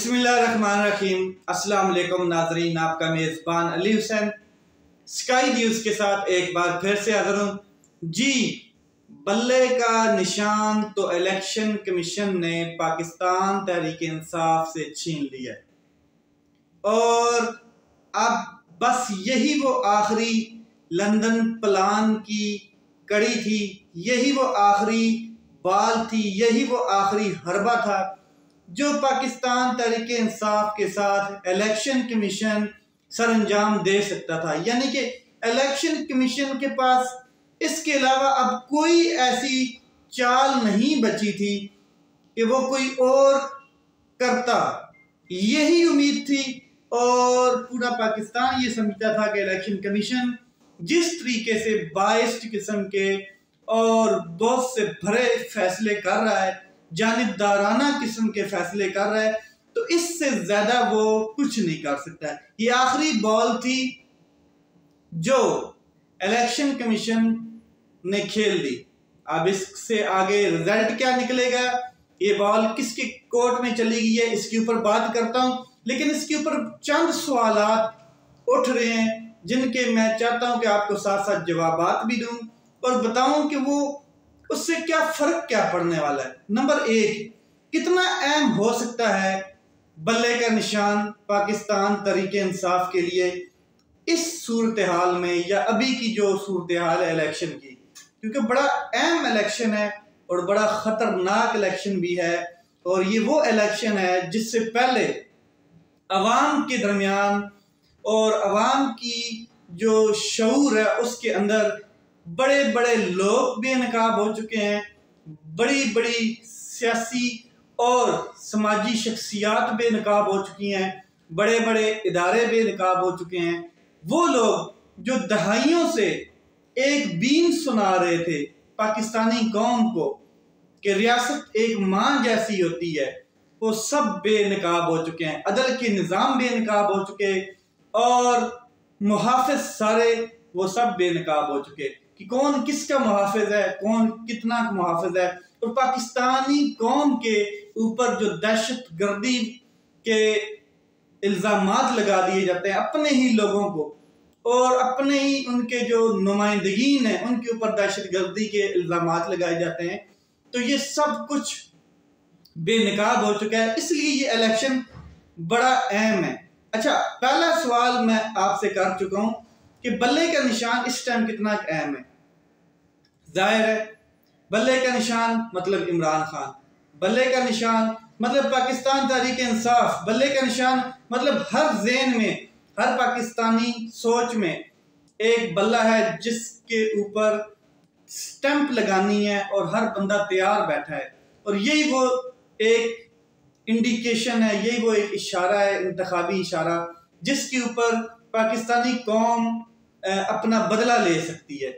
बिस्मिल्लाहिर्रहमानिर्रहीम। अस्सलाम वालेकुम नाजरीन, आपका मेज़बान अली हुसैन। स्काई न्यूज़ के साथ एक बार फिर से हाजिर हूँ। जी, बल्ले का निशान तो इलेक्शन कमीशन ने पाकिस्तान तहरीक इंसाफ से छीन लिया। और अब बस यही वो आखिरी लंदन प्लान की कड़ी थी, यही वो आखिरी बाल थी, यही वो आखिरी हरबा था। जो पाकिस्तान तरीके इंसाफ के साथ इलेक्शन कमीशन सर अंजाम दे सकता था। यानी कि इलेक्शन कमीशन के पास इसके अलावा अब कोई ऐसी चाल नहीं बची थी कि वो कोई और करता। यही उम्मीद थी और पूरा पाकिस्तान ये समझता था कि इलेक्शन कमीशन जिस तरीके से बाइस्ट किस्म के और बहुत से भरे फैसले कर रहा है जानबदाराना किस्म के फैसले कर रहा है तो इससे ज़्यादा वो कुछ नहीं कर सकता ये आखिरी बॉल थी जो इलेक्शन कमीशन ने खेल दी अब इससे आगे रिज़ल्ट क्या निकलेगा? ये बॉल किसके कोर्ट में चली गई है, इसके ऊपर बात करता हूँ। लेकिन इसके ऊपर चंद सवाल उठ रहे हैं, जिनके मैं चाहता हूँ कि आपको साथ साथ जवाब भी दूँ और बताऊँ कि वो उससे क्या फ़र्क क्या पड़ने वाला है? नंबर एक, कितना अहम हो सकता है बल्ले का निशान पाकिस्तान तरीके इंसाफ के लिए इस सूरत हाल में या अभी की जो सूरत हाल है इलेक्शन की? क्योंकि बड़ा अहम इलेक्शन है और बड़ा ख़तरनाक इलेक्शन भी है और ये वो इलेक्शन है जिससे पहले अवाम के दरमियान और अवाम की जो शूर है उसके अंदर बड़े बड़े लोग बेनकाब हो चुके हैं। बड़ी बड़ी सियासी और समाजी शख्सियात बेनकाब हो चुकी हैं। बड़े बड़े इदारे बेनकाब हो चुके हैं। वो लोग जो दहाइयों से एक बीन सुना रहे थे पाकिस्तानी कौम को कि रियासत एक माँ जैसी होती है, वो सब बेनकाब हो चुके हैं। अदल के निज़ाम बेनकाब हो चुके और मुहाफ़ सारे वो सब बेनकाब हो चुके कि कौन किसका मुहाफ़ है, कौन कितना मुहाफ़ है। और पाकिस्तानी कौम के ऊपर जो दहशत गर्दी के इल्ज़ाम लगा दिए जाते हैं, अपने ही लोगों को, और अपने ही उनके जो नुमाइंदगीन है, उनके ऊपर दहशत गर्दी के इल्ज़ाम लगाए जाते हैं। तो ये सब कुछ बेनकाब हो चुका है, इसलिए ये इलेक्शन बड़ा अहम है। अच्छा पहला सवाल मैं आपसे कर चुका हूँ कि बल्ले का निशान इस टाइम कितना अहम है। ज़ाहिर है, बल्ले का निशान मतलब इमरान खान, बल्ले का निशान मतलब पाकिस्तान तहरीक इंसाफ, बल्ले का निशान मतलब हर जेन में, हर पाकिस्तानी सोच में एक बल्ला है जिसके ऊपर स्टैंप लगानी है और हर बंदा तैयार बैठा है। और यही वो एक इंडिकेशन है, यही वो एक इशारा है इंतबी इशारा, जिसके ऊपर पाकिस्तानी कौम अपना बदला ले सकती है।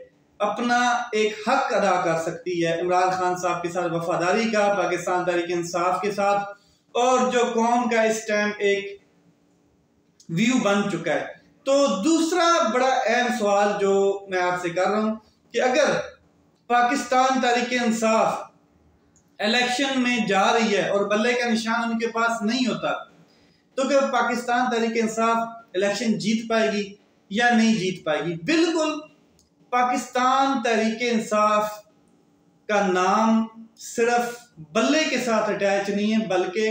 अपना एक हक अदा कर सकती है। इमरान खान साहब के साथ वफादारी का पाकिस्तान तहरीक इंसाफ के साथ, और जो कौम का इस टाइम एक व्यू बन चुका है। तो दूसरा बड़ा अहम सवाल जो मैं आपसे कर रहा हूँ कि अगर पाकिस्तान तहरीक इंसाफ इलेक्शन में जा रही है और बल्ले का निशान उनके पास नहीं होता तो क्या पाकिस्तान तहरीक इंसाफ इलेक्शन जीत पाएगी या नहीं जीत पाएगी? बिल्कुल पाकिस्तान तहरीक इंसाफ का नाम सिर्फ़ बल्ले के साथ अटैच नहीं है, बल्कि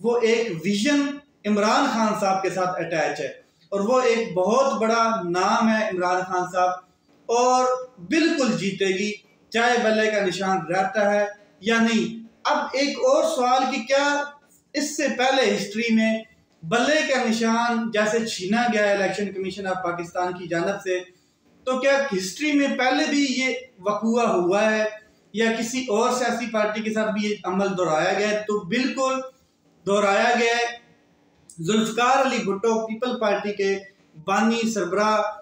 वो एक विजन इमरान खान साहब के साथ अटैच है। और वो एक बहुत बड़ा नाम है इमरान खान साहब, और बिल्कुल जीतेगी, चाहे बल्ले का निशान रहता है या नहीं। अब एक और सवाल कि क्या इससे पहले हिस्ट्री में बल्ले का निशान जैसे छीना गया इलेक्शन कमीशन ऑफ़ पाकिस्तान की जानब से तो क्या हिस्ट्री में पहले भी ये वकुआ हुआ है? या किसी और सियासी पार्टी के साथ भी ये अमल दोहराया गया है? तो बिल्कुल दोहराया गया है। जुल्फकार अली भुट्टो, पीपल पार्टी के बानी सरबरा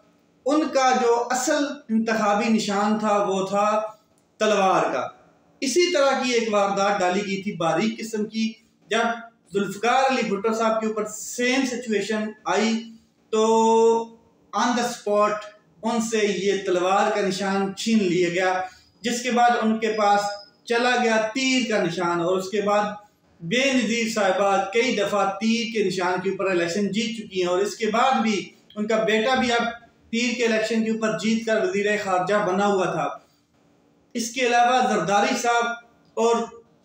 उनका जो असल इंतबी निशान था, वो था तलवार का। इसी तरह की एक वारदात डाली गई थी बारीक किस्म की। जब जुल्फकार अली भुट्टो साहब के ऊपर सेम सिचुएशन आई तो ऑन द स्पॉट उनसे ये तलवार का निशान छीन लिया गया, जिसके बाद उनके पास चला गया तीर का निशान और उसके बाद बेनजीर साहिबा कई दफ़ा तीर के निशान के ऊपर इलेक्शन जीत चुकी हैं और इसके बाद भी उनका बेटा भी अब तीर के इलेक्शन के ऊपर जीत कर वज़ीर खारजा बना हुआ था। इसके अलावा जरदारी साहब और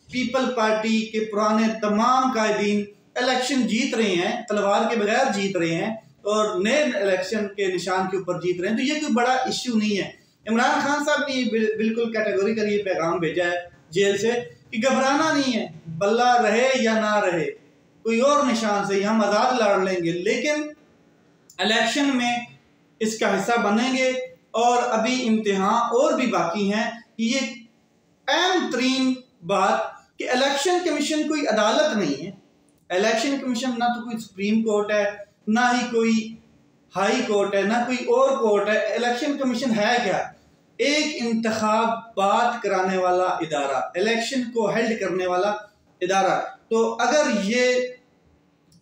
पीपल पार्टी के पुराने तमाम कायदीन इलेक्शन जीत रहे हैं, तलवार के बगैर जीत रहे हैं। और नए इलेक्शन के निशान के ऊपर जीत रहे हैं। तो ये कोई बड़ा इश्यू नहीं है। इमरान खान साहब ने बिल्कुल कैटेगोरिकल ये पैगाम भेजा है जेल से कि घबराना नहीं है, बल्ला रहे या ना रहे, कोई और निशान से हम आज़ाद लड़ लेंगे। लेकिन इलेक्शन में इसका हिस्सा बनेंगे और अभी इम्तिहान और भी बाकी हैं। कि ये अहम तरीन बात कि इलेक्शन कमीशन कोई अदालत नहीं है। इलेक्शन कमीशन ना तो कोई सुप्रीम कोर्ट है ना ही कोई हाई कोर्ट है, ना कोई और कोर्ट है इलेक्शन कमीशन है क्या? एक इंतखाब बात कराने वाला इदारा इलेक्शन को हेल्ड करने वाला इदारा। तो अगर ये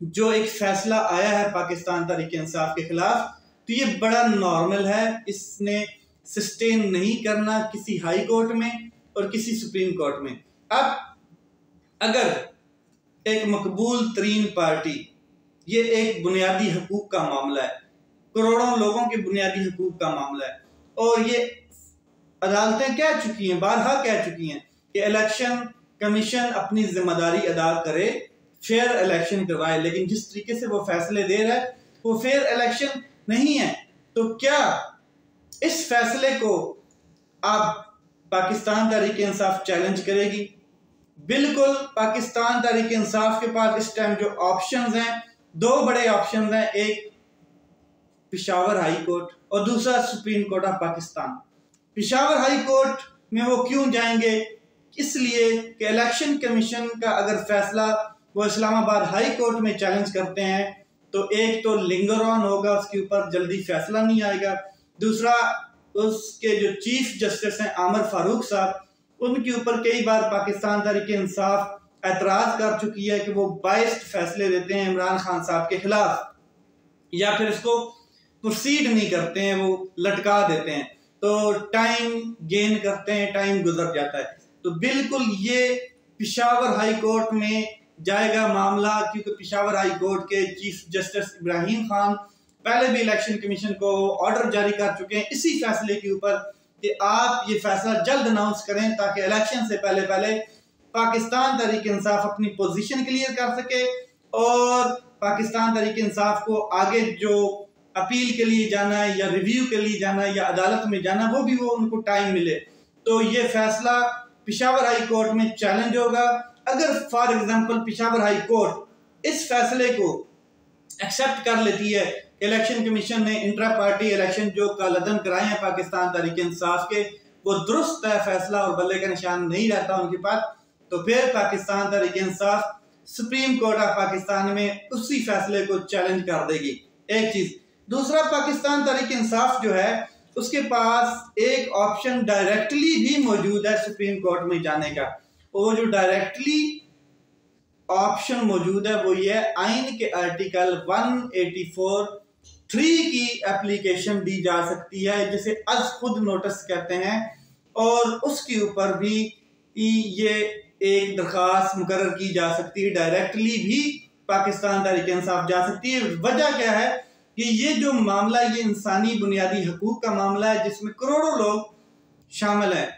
जो एक फैसला आया है पाकिस्तान तरीके इंसाफ के खिलाफ तो ये बड़ा नॉर्मल है, इसने सस्टेन नहीं करना किसी हाई कोर्ट में और किसी सुप्रीम कोर्ट में। अब अगर एक मकबूल तरीन पार्टी ये एक बुनियादी हकूक का मामला है। करोड़ों लोगों के बुनियादी हकूक का मामला है। और ये अदालतें कह चुकी हैं, बारहा कह चुकी हैं कि इलेक्शन कमीशन अपनी ज़िम्मेदारी अदा करे, फेयर इलेक्शन करवाए। लेकिन जिस तरीके से वो फैसले दे रहा है, वो फेयर इलेक्शन नहीं है। तो क्या इस फैसले को आप पाकिस्तान तहरीक इंसाफ चैलेंज करेगी? बिल्कुल, पाकिस्तान तहरीक इंसाफ के पास इस टाइम जो ऑप्शंस हैं दो बड़े ऑप्शन हैं, एक पिशावर हाई कोर्ट और दूसरा Supreme Court of Pakistan. Peshawar High Court में वो क्यों जाएँगे? इसलिए कि इलेक्शन कमीशन का अगर फैसला वो इस्लामाबाद हाई कोर्ट में चैलेंज करते हैं तो एक तो लिंगर ऑन होगा, उसके ऊपर जल्दी फैसला नहीं आएगा। दूसरा, उसके जो चीफ जस्टिस हैं, आमर फारूक साहब, उनके ऊपर कई बार पाकिस्तान तरीके इंसाफ एतराज़ कर चुकी है कि वो बाइस्ट फैसले देते हैं इमरान खान साहब के खिलाफ, या फिर इसको प्रोसीड नहीं करते हैं, वो लटका देते हैं। तो टाइम गेन करते हैं टाइम गुजर जाता है। तो बिल्कुल ये पिशावर हाई कोर्ट में जाएगा मामला, क्योंकि पिशावर हाई कोर्ट के चीफ जस्टिस इब्राहिम खान पहले भी इलेक्शन कमीशन को ऑर्डर जारी कर चुके हैं। इसी फैसले के ऊपर कि आप ये फैसला जल्द अनाउंस करें, ताकि इलेक्शन से पहले पहले पाकिस्तान तरीके इंसाफ अपनी पोजीशन क्लियर कर सके और पाकिस्तान तरीके इंसाफ को आगे जो अपील के लिए जाना है या रिव्यू के लिए जाना है या अदालत में जाना वो भी वो उनको टाइम मिले। तो ये फैसला पिशावर हाई कोर्ट में चैलेंज होगा। अगर for example Peshawar High Court इस फैसले को एक्सेप्ट कर लेती है इलेक्शन कमीशन ने इंट्रा पार्टी इलेक्शन जो कलदम कराए हैं पाकिस्तान तरीके इंसाफ के, वो दुरुस्त है फैसला और बल्ले का निशान नहीं रहता उनके पास। तो फिर Pakistan Tehreek Insaf Supreme Court of Pakistan में उसी फैसले को चैलेंज कर देगी। एक चीज़। दूसरा, पाकिस्तान तरीक इंसाफ जो है, उसके पास एक ऑप्शन डायरेक्टली भी मौजूद है सुप्रीम कोर्ट में जाने का। वो जो डायरेक्टली ऑप्शन मौजूद है, वो ये आइन के आर्टिकल 184 थ्री की एप्लीकेशन दी जा सकती है, जिसे अज खुद नोटिस कहते हैं, और उसके ऊपर भी ये एक दरखास्त मुकर की जा सकती है डायरेक्टली भी पाकिस्तान तरीके इंसाफ जा सकती है। वजह क्या है कि ये जो मामला, ये इंसानी बुनियादी हकूक का मामला है, जिसमें करोड़ों लोग शामिल हैं।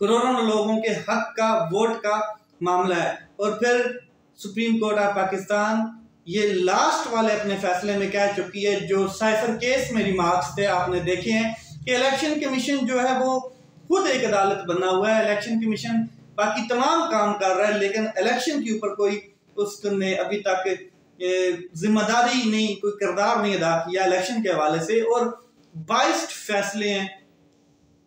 करोड़ों लोगों के हक का, वोट का मामला है। और फिर सुप्रीम कोर्ट ऑफ़ पाकिस्तान ये लास्ट वाले अपने फैसले में कह चुकी है, जो साइफर केस में रिमार्क्स थे, आपने देखे हैं कि इलेक्शन कमीशन जो है वो खुद एक अदालत बना हुआ है। इलेक्शन कमीशन बाकी तमाम काम कर रहा है, लेकिन इलेक्शन के ऊपर कोई उसने अभी तक ज़िम्मेदारी नहीं, कोई किरदार नहीं अदा किया इलेक्शन के हवाले से। और बाइस्ट फैसले हैं,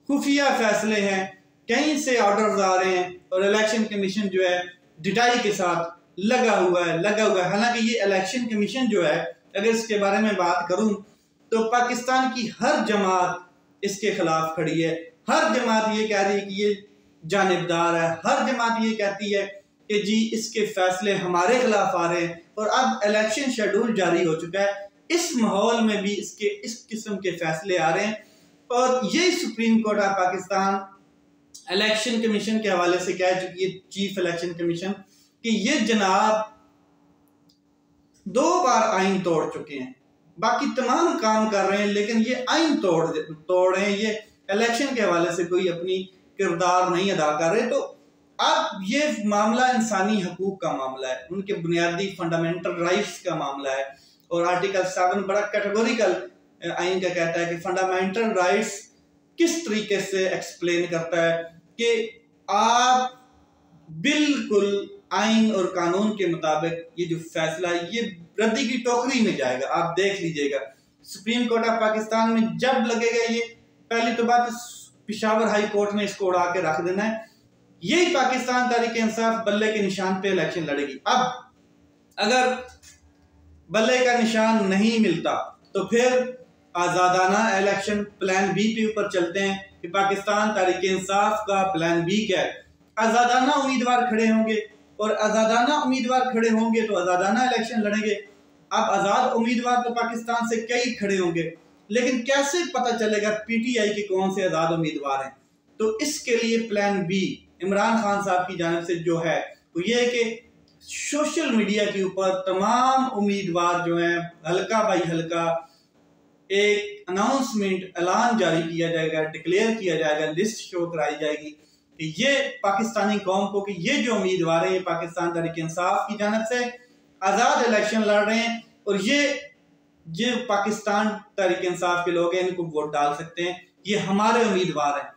खुफिया फैसले हैं, कहीं से ऑर्डर आ रहे हैं, और इलेक्शन कमीशन जो है, डिटाई के साथ लगा हुआ है, लगा हुआ है। हालाँकि ये इलेक्शन कमीशन जो है, अगर इसके बारे में बात करूँ तो पाकिस्तान की हर जमात इसके खिलाफ खड़ी है। हर जमात ये कह रही है कि ये जानबदार है। हर जमात ये कहती है कि जी, इसके फैसले हमारे खिलाफ आ रहे हैं और अब इलेक्शन शेड्यूल जारी हो चुका है। इस माहौल में भी इसके, इस किस्म के फैसले आ रहे हैं। और ये Supreme Court of Pakistan Election Commission के हवाले से कह चुकी है चीफ इलेक्शन कमीशन कि ये जनाब दो बार आइन तोड़ चुके हैं। बाकी तमाम काम कर रहे हैं, लेकिन ये आइन तोड़ तोड़ रहे हैं। ये इलेक्शन के हवाले से कोई अपनी किरदार नहीं अदा कर रहे तो अब ये मामला इंसानी हकूक का मामला है, उनके बुनियादी फंडामेंटल राइट्स का मामला है, और आर्टिकल सेवन बड़ा कैटेगोरिकल आइन का कहता है कि फंडामेंटल राइट्स किस तरीके से एक्सप्लेन करता है कि आप बिल्कुल आइन और कानून के मुताबिक ये जो फैसला है, ये रद्दी की टोकरी में जाएगा। आप देख लीजिएगा, सुप्रीम कोर्ट ऑफ़ पाकिस्तान में जब लगेगा ये, पहली तो बात पिशावर हाई कोर्ट ने इसको उड़ा के रख देना है। यही पाकिस्तान तारीख इंसाफ बल्ले के निशान पे इलेक्शन लड़ेगी। अब, अगर बल्ले का निशान नहीं मिलता तो फिर आज़ादाना इलेक्शन प्लान बी पे ऊपर चलते हैं कि पाकिस्तान तारीख इंसाफ का प्लान बी क्या है। आज़ादाना उम्मीदवार खड़े होंगे और आज़ादाना उम्मीदवार खड़े होंगे तो आज़ादाना इलेक्शन लड़ेंगे। अब आज़ाद उम्मीदवार तो पाकिस्तान से कई खड़े होंगे। लेकिन कैसे पता चलेगा पीटीआई के कौन से आज़ाद उम्मीदवार हैं? तो इसके लिए प्लान बी इमरान खान साहब की जानब से जो है, वो ये है कि सोशल मीडिया के ऊपर तमाम उम्मीदवार जो हैं, हल्का बाई हल्का एक अनाउंसमेंट ऐलान जारी किया जाएगा डिक्लेयर किया जाएगा लिस्ट शो कराई जाएगी कि ये पाकिस्तानी कौम को कि ये जो उम्मीदवार है, ये पाकिस्तान तरीके इंसाफ की जानब से आज़ाद इलेक्शन लड़ रहे हैं और ये जो पाकिस्तान तरीक इंसाफ के लोग हैं, इनको वोट डाल सकते हैं। ये हमारे उम्मीदवार हैं।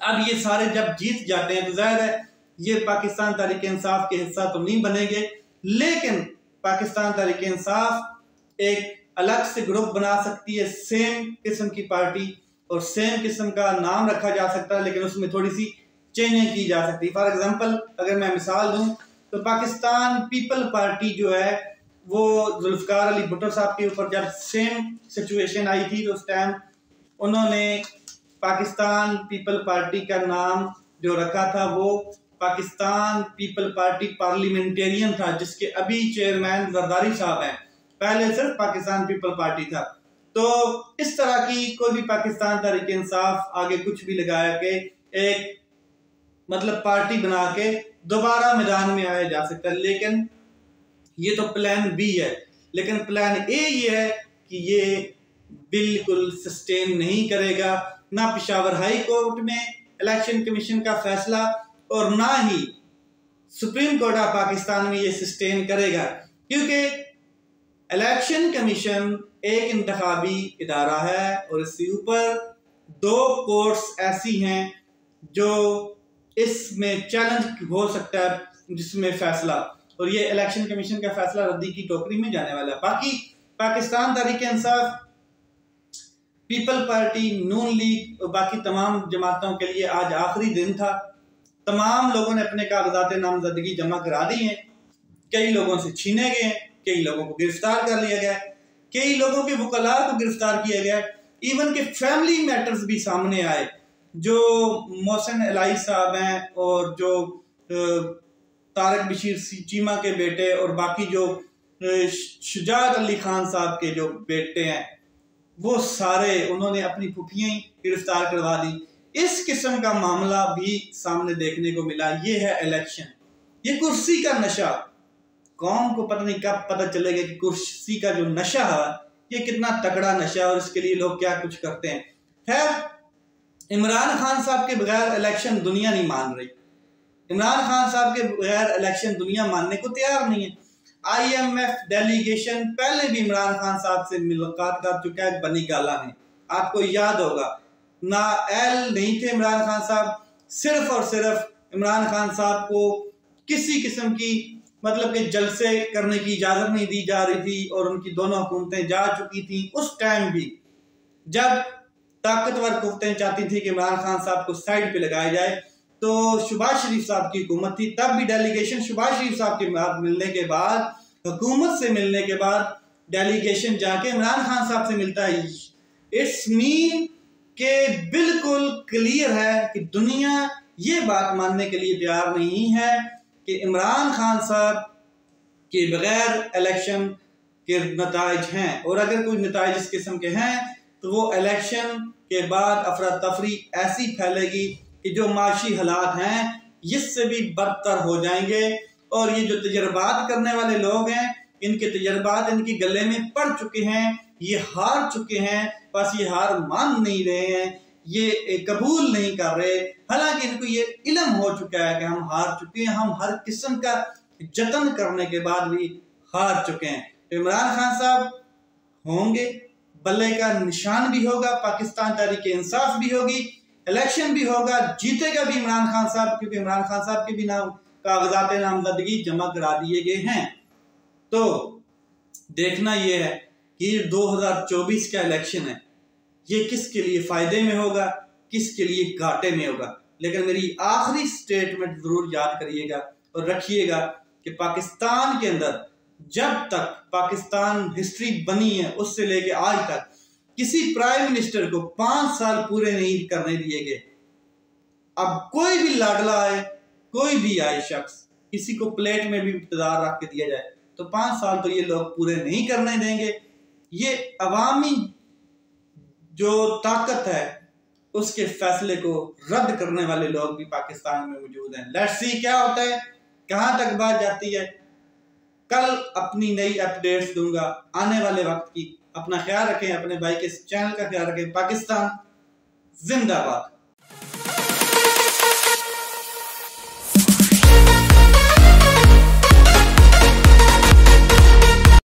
अब ये सारे जब जीत जाते हैं तो ज़ाहिर है, ये पाकिस्तान तरीके इंसाफ के हिस्सा तो नहीं बनेंगे। लेकिन पाकिस्तान तरीके इंसाफ एक अलग से ग्रुप बना सकती है सेम किस्म की पार्टी और सेम किस्म का नाम रखा जा सकता है, लेकिन उसमें थोड़ी सी चेंजिंग की जा सकती है। फॉर एग्ज़ाम्पल अगर मैं मिसाल दूँ तो पाकिस्तान पीपल पार्टी जो है वो जुल्फकार अली भुट्टो साहब के ऊपर जब सेम सिचुएशन आई थी तो उस टाइम उन्होंने पाकिस्तान पीपल पार्टी का नाम जो रखा था, वो पाकिस्तान पीपल पार्टी पार्लियामेंटेरियन था, जिसके अभी चेयरमैन जरदारी साहब हैं। पहले सिर्फ़ पाकिस्तान पीपल पार्टी था। तो इस तरह की कोई भी पाकिस्तान तरीक इंसाफ आगे कुछ भी लगाया के एक मतलब पार्टी बना के दोबारा मैदान में आया जा सकता है। लेकिन ये तो प्लान बी है, लेकिन प्लान ए ये है कि ये बिल्कुल सस्टेन नहीं करेगा, ना पिशावर हाई कोर्ट में इलेक्शन कमीशन का फैसला और ना ही सुप्रीम कोर्ट ऑफ़ पाकिस्तान में ये सस्टेन करेगा, क्योंकि इलेक्शन कमीशन एक इंतबी इदारा है और इसके ऊपर दो कोर्ट्स ऐसी हैं जो इसमें चैलेंज हो सकता है जिसमें फैसला। और ये इलेक्शन कमीशन का फैसला रद्दी की टोकरी में जाने वाला है। बाकी पाकिस्तान तरीके Insaf people party, Noon league और बाकी तमाम जमातों के लिए आज आखिरी दिन था। तमाम लोगों ने अपने कागजात नामजदगी जमा करा दी हैं। कई लोगों से छीने गए कई लोगों को गिरफ़्तार कर लिया गया कई लोगों के वकला को गिरफ़्तार किया गया इवन के फैमिली मैटर्स भी सामने आए, जो मोहसिन अलाई साहब हैं और जो तारक बशीर चीमा के बेटे और बाकी जो शुजात अली खान साहब के जो बेटे हैं, वो सारे उन्होंने अपनी फुफियाँ गिरफ़्तार करवा दी। इस किस्म का मामला भी सामने देखने को मिला। ये है इलेक्शन ये कुर्सी का नशा। कौम को पता नहीं कब पता चलेगा कि कुर्सी का जो नशा है, ये कितना तगड़ा नशा और इसके लिए लोग क्या कुछ करते हैं। खैर, इमरान खान साहब के बगैर इलेक्शन दुनिया नहीं मान रही। इमरान खान साहब के बगैर इलेक्शन दुनिया मानने को तैयार नहीं है। आईएमएफ डेलीगेशन पहले भी इमरान खान साहब से मुलाकात कर चुका है बनी गाला में। आपको याद होगा, ना एल नहीं थे इमरान खान साहब, सिर्फ़ और सिर्फ़ इमरान खान साहब को किसी किस्म की मतलब कि जलसे करने की इजाज़त नहीं दी जा रही थी और उनकी दोनों हुकूमतें जा चुकी थी उस टाइम भी। जब ताकतवर कुफ्तें चाहती थी कि इमरान खान साहब को साइड पे लगाया जाए तो शुबाज शरीफ साहब की हुकूमत थी। तब भी डेलीगेशन शुबाज शरीफ साहब के बाद मिलने के बाद, हुकूमत से मिलने के बाद डेलीगेशन जाके इमरान खान साहब से मिलता है। इट्स मीन के बिल्कुल क्लियर है कि दुनिया ये बात मानने के लिए तैयार नहीं है कि इमरान खान साहब के बगैर इलेक्शन के नतज हैं। और अगर कोई नतज इस किस्म के हैं तो वो इलेक्शन के बाद अफरा तफरी ऐसी फैलेगी कि जो माशी हालात हैं, इससे भी बदतर हो जाएँगे। और ये जो तजर्बात करने वाले लोग हैं, इनके तजर्बात इनकी गले में पड़ चुके हैं, ये हार चुके हैं, बस ये हार मान नहीं रहे हैं, ये कबूल नहीं कर रहे। हालाँकि इनको ये इलम हो चुका है कि हम हार चुके हैं, हम हर किस्म का जतन करने के बाद भी हार चुके हैं। तो इमरान खान साहब होंगे, बल्ले का निशान भी होगा, पाकिस्तान तहरीक इंसाफ भी होगी इलेक्शन भी होगा, जीतेगा भी इमरान खान साहब, क्योंकि इमरान खान साहब के भी नाम, कागजात नामजदगी जमा करा दिए गए हैं। तो देखना यह है कि 2024 का इलेक्शन है। ये किसके लिए फ़ायदे में होगा, किसके लिए घाटे में होगा? लेकिन मेरी आखिरी स्टेटमेंट ज़रूर याद करिएगा और रखिएगा कि पाकिस्तान के अंदर जब तक पाकिस्तान हिस्ट्री बनी है, उससे लेके आज तक किसी प्राइम मिनिस्टर को पाँच साल पूरे नहीं करने दिए गए। अब कोई भी लाडला आए, कोई भी आए शख्स, किसी को प्लेट में भी इब्तदार रख के दिया जाए तो पाँच साल तो ये लोग पूरे नहीं करने देंगे। ये अवामी जो ताकत है, उसके फैसले को रद्द करने वाले लोग भी पाकिस्तान में मौजूद हैं। लेट्स सी क्या होता है, कहाँ तक बात जाती है। कल अपनी नई अपडेट्स दूँगा, आने वाले वक्त की। अपना ख्याल रखें अपने भाई के चैनल का ख्याल रखें। पाकिस्तान जिंदाबाद।